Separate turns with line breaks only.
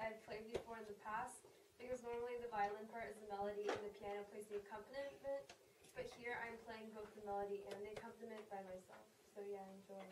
I've played before in the past, because normally the violin part is the melody and the piano plays the accompaniment, but here I'm playing both the melody and the accompaniment by myself. So yeah, enjoy.